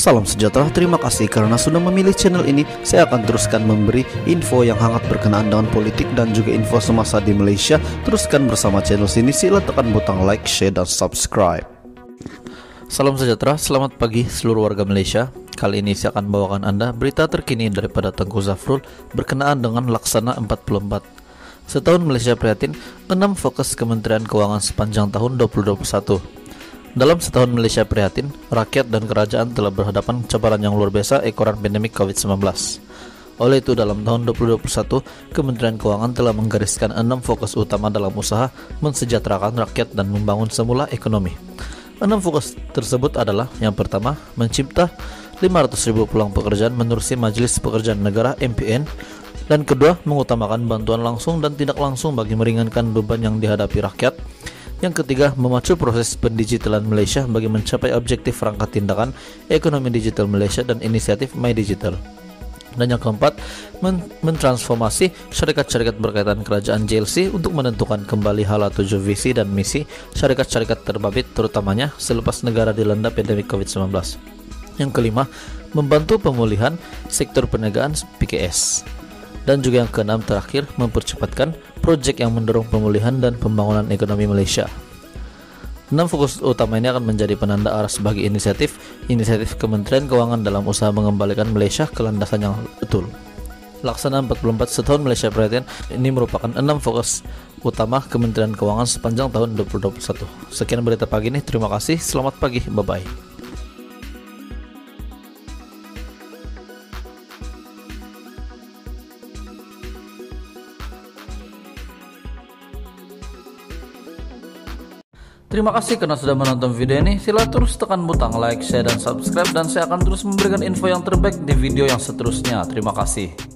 Salam sejahtera, terima kasih karena sudah memilih channel ini. Saya akan teruskan memberi info yang hangat berkenaan dengan politik dan juga info semasa di Malaysia. Teruskan bersama channel sini, sila tekan butang like, share, dan subscribe. Salam sejahtera, selamat pagi seluruh warga Malaysia. Kali ini saya akan bawakan Anda berita terkini daripada Tengku Zafrul berkenaan dengan Laksana 44. Setahun Malaysia Prihatin, 6 fokus Kementerian Keuangan sepanjang tahun 2021. Dalam setahun Malaysia prihatin, rakyat dan kerajaan telah berhadapan cabaran yang luar biasa ekoran pandemik COVID-19. Oleh itu, dalam tahun 2021, Kementerian Keuangan telah menggariskan enam fokus utama dalam usaha mensejahterakan rakyat dan membangun semula ekonomi. Enam fokus tersebut adalah yang pertama, mencipta 500 ribu peluang pekerjaan menerusi Majelis Pekerjaan Negara MPN dan kedua, mengutamakan bantuan langsung dan tidak langsung bagi meringankan beban yang dihadapi rakyat yang ketiga, memacu proses pendigitalan Malaysia bagi mencapai objektif rangka tindakan ekonomi digital Malaysia dan inisiatif My Digital. Dan yang keempat, men mentransformasi syarikat-syarikat berkaitan kerajaan JLC untuk menentukan kembali hala tujuh visi dan misi syarikat-syarikat terbabit terutamanya selepas negara dilanda pandemi COVID-19. Yang kelima, membantu pemulihan sektor perniagaan PKS. Dan juga yang keenam terakhir, mempercepatkan proyek yang mendorong pemulihan dan pembangunan ekonomi Malaysia. Enam fokus utama ini akan menjadi penanda arah sebagai inisiatif inisiatif Kementerian Keuangan dalam usaha mengembalikan Malaysia ke landasan yang betul. Laksana 44 setahun Malaysia Perhatian ini merupakan enam fokus utama Kementerian Keuangan sepanjang tahun 2021. Sekian berita pagi ini, terima kasih, selamat pagi, bye-bye. Terima kasih karena sudah menonton video ini. Sila terus tekan butang like, share, dan subscribe. Dan saya akan terus memberikan info yang terbaik di video yang seterusnya. Terima kasih.